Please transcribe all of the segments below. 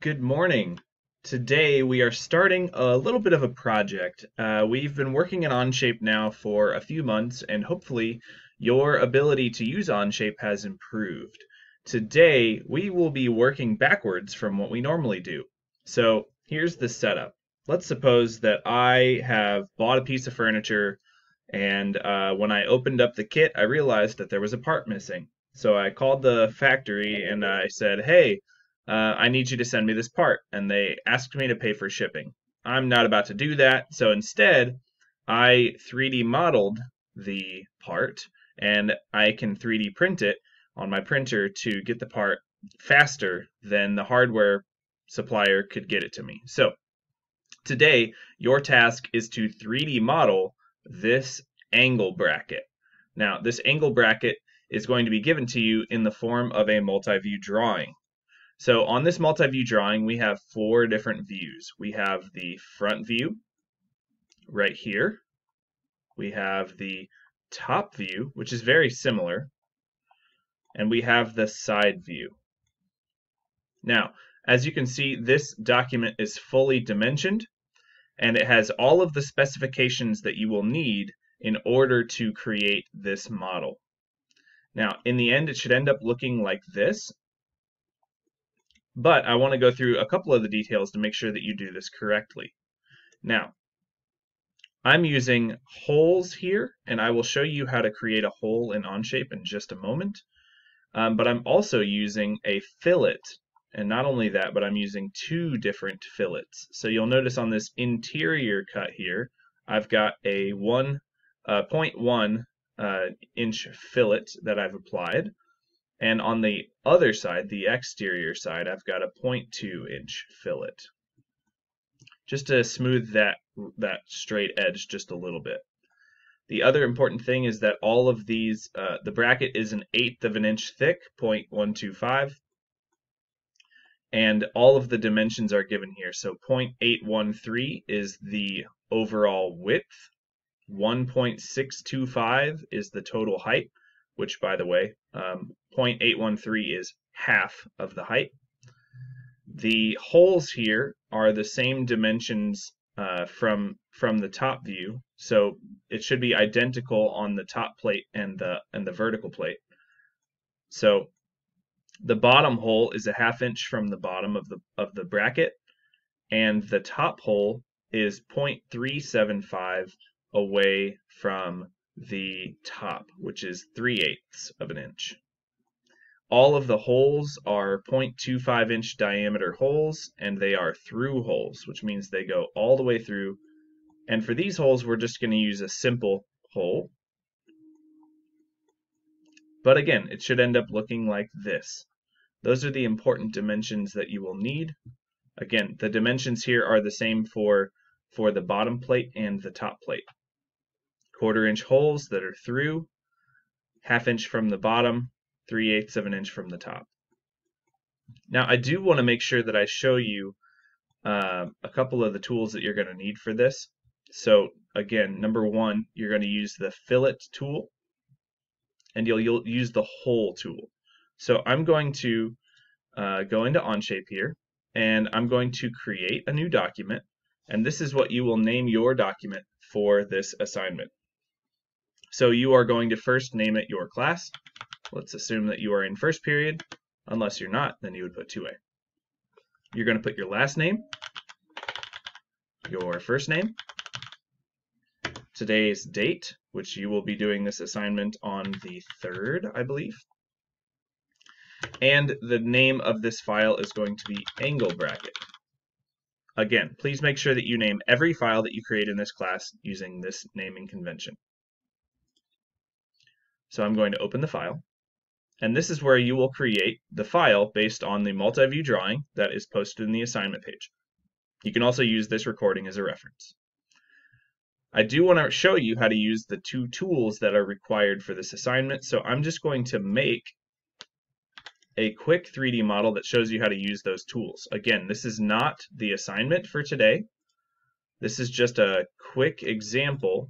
Good morning. Today we are starting a little bit of a project. Uh, we've been working in Onshape now for a few months and hopefully your ability to use Onshape has improved. Today we will be working backwards from what we normally do. So here's the setup. Let's suppose that I have bought a piece of furniture and uh, when I opened up the kit I realized that there was a part missing. So I called the factory and I said, hey, uh, I need you to send me this part. And they asked me to pay for shipping. I'm not about to do that. So instead, I 3D modeled the part and I can 3D print it on my printer to get the part faster than the hardware supplier could get it to me. So today, your task is to 3D model this angle bracket. Now, this angle bracket is going to be given to you in the form of a multi-view drawing. So on this multi-view drawing, we have four different views. We have the front view right here. We have the top view, which is very similar. And we have the side view. Now, as you can see, this document is fully dimensioned, and it has all of the specifications that you will need in order to create this model. Now, in the end, it should end up looking like this, but I want to go through a couple of the details to make sure that you do this correctly. Now, I'm using holes here, and I will show you how to create a hole in Onshape in just a moment. Um, but I'm also using a fillet, and not only that, but I'm using two different fillets. So you'll notice on this interior cut here, I've got a 1.1 uh, 0.1 uh, inch fillet that I've applied. And on the other side, the exterior side, I've got a 0.2 inch fillet. Just to smooth that, that straight edge just a little bit. The other important thing is that all of these, uh, the bracket is an eighth of an inch thick, 0.125. And all of the dimensions are given here. So 0.813 is the overall width. 1.625 is the total height which by the way, um, 0.813 is half of the height. The holes here are the same dimensions uh, from from the top view, so it should be identical on the top plate and the and the vertical plate. So the bottom hole is a half inch from the bottom of the of the bracket, and the top hole is 0.375 away from the top, which is 3 eighths of an inch. All of the holes are 0.25 inch diameter holes, and they are through holes, which means they go all the way through. And for these holes, we're just going to use a simple hole. But again, it should end up looking like this. Those are the important dimensions that you will need. Again, the dimensions here are the same for, for the bottom plate and the top plate quarter inch holes that are through, half inch from the bottom, 3 eighths of an inch from the top. Now I do want to make sure that I show you uh, a couple of the tools that you're going to need for this. So again, number one, you're going to use the fillet tool and you'll, you'll use the hole tool. So I'm going to uh, go into Onshape here and I'm going to create a new document and this is what you will name your document for this assignment. So you are going to first name it your class. Let's assume that you are in first period. Unless you're not, then you would put 2A. You're going to put your last name, your first name, today's date, which you will be doing this assignment on the 3rd, I believe. And the name of this file is going to be angle bracket. Again, please make sure that you name every file that you create in this class using this naming convention. So I'm going to open the file. And this is where you will create the file based on the multi-view drawing that is posted in the assignment page. You can also use this recording as a reference. I do want to show you how to use the two tools that are required for this assignment, so I'm just going to make a quick 3D model that shows you how to use those tools. Again, this is not the assignment for today. This is just a quick example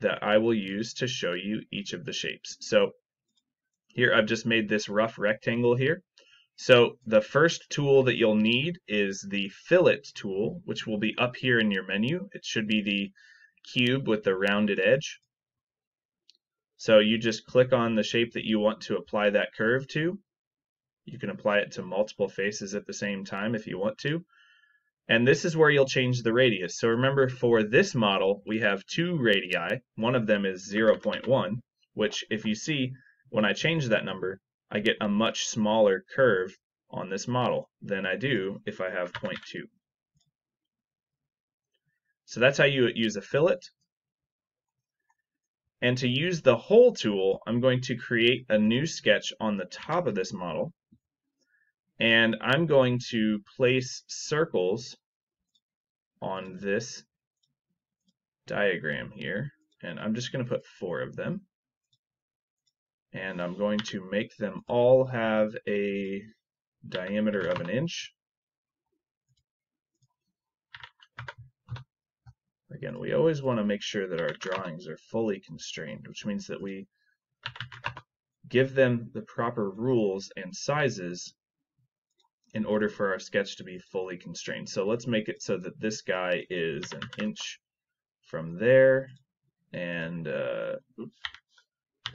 that I will use to show you each of the shapes. So here I've just made this rough rectangle here. So the first tool that you'll need is the fillet tool, which will be up here in your menu. It should be the cube with the rounded edge. So you just click on the shape that you want to apply that curve to. You can apply it to multiple faces at the same time if you want to. And this is where you'll change the radius. So remember for this model, we have two radii. One of them is 0.1, which if you see, when I change that number, I get a much smaller curve on this model than I do if I have 0.2. So that's how you use a fillet. And to use the hole tool, I'm going to create a new sketch on the top of this model. And I'm going to place circles on this diagram here. And I'm just going to put four of them and I'm going to make them all have a diameter of an inch. Again, we always want to make sure that our drawings are fully constrained, which means that we give them the proper rules and sizes in order for our sketch to be fully constrained. So let's make it so that this guy is an inch from there, and uh,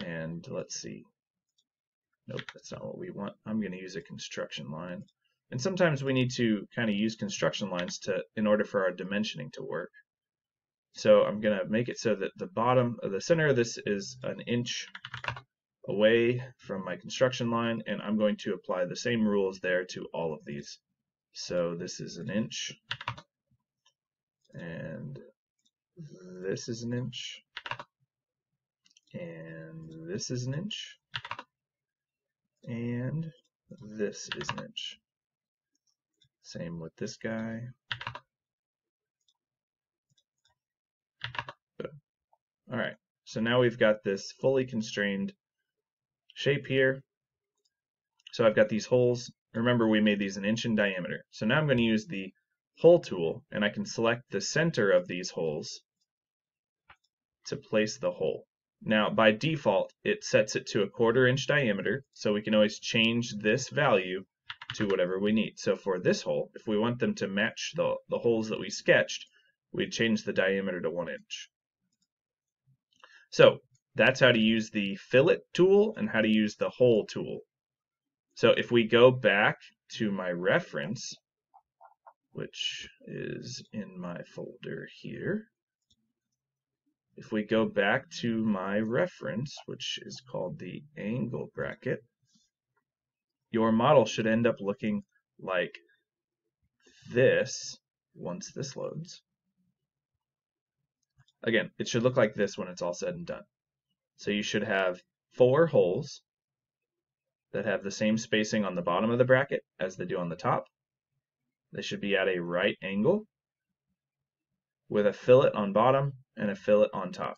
and let's see. Nope, that's not what we want. I'm going to use a construction line. And sometimes we need to kind of use construction lines to in order for our dimensioning to work. So I'm going to make it so that the bottom, of the center of this is an inch away from my construction line, and I'm going to apply the same rules there to all of these. So this is an inch, and this is an inch, and this is an inch, and this is an inch. Same with this guy. All right, so now we've got this fully constrained shape here. So I've got these holes. Remember we made these an inch in diameter. So now I'm going to use the hole tool and I can select the center of these holes to place the hole. Now, by default, it sets it to a quarter inch diameter, so we can always change this value to whatever we need. So for this hole, if we want them to match the, the holes that we sketched, we'd change the diameter to one inch. So that's how to use the fillet tool and how to use the hole tool. So if we go back to my reference, which is in my folder here, if we go back to my reference, which is called the angle bracket, your model should end up looking like this once this loads. Again, it should look like this when it's all said and done. So you should have four holes that have the same spacing on the bottom of the bracket as they do on the top. They should be at a right angle with a fillet on bottom and a fillet on top.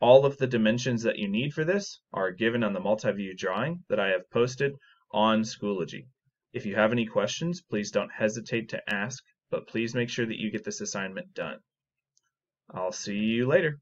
All of the dimensions that you need for this are given on the multi-view drawing that I have posted on Schoology. If you have any questions, please don't hesitate to ask, but please make sure that you get this assignment done. I'll see you later.